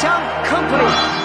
Sound Company.